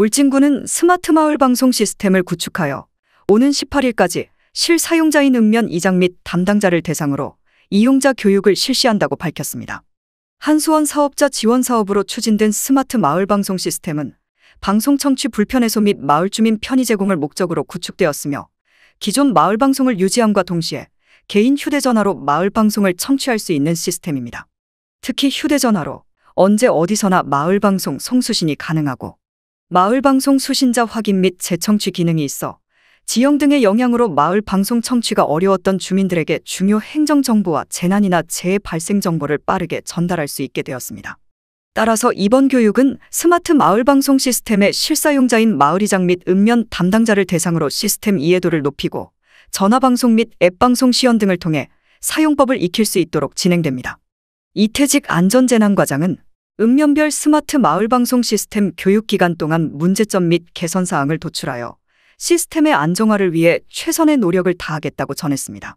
울진군은 스마트 마을 방송 시스템을 구축하여 오는 18일까지 실사용자인 읍면 이장 및 담당자를 대상으로 이용자 교육을 실시한다고 밝혔습니다. 한수원 사업자 지원 사업으로 추진된 스마트 마을 방송 시스템은 방송 청취 불편 해소 및 마을 주민 편의 제공을 목적으로 구축되었으며 기존 마을 방송을 유지함과 동시에 개인 휴대전화로 마을 방송을 청취할 수 있는 시스템입니다. 특히 휴대전화로 언제 어디서나 마을 방송 송수신이 가능하고 마을 방송 수신자 확인 및 재청취 기능이 있어 지형 등의 영향으로 마을 방송 청취가 어려웠던 주민들에게 중요 행정 정보와 재난이나 재해 발생 정보를 빠르게 전달할 수 있게 되었습니다. 따라서 이번 교육은 스마트 마을 방송 시스템의 실사용자인 마을이장 및 읍면 담당자를 대상으로 시스템 이해도를 높이고 전화 방송 및 앱 방송 시연 등을 통해 사용법을 익힐 수 있도록 진행됩니다. 이태직 안전재난과장은 읍면별 스마트 마을 방송 시스템 교육 기간 동안 문제점 및 개선 사항을 도출하여 시스템의 안정화를 위해 최선의 노력을 다하겠다고 전했습니다.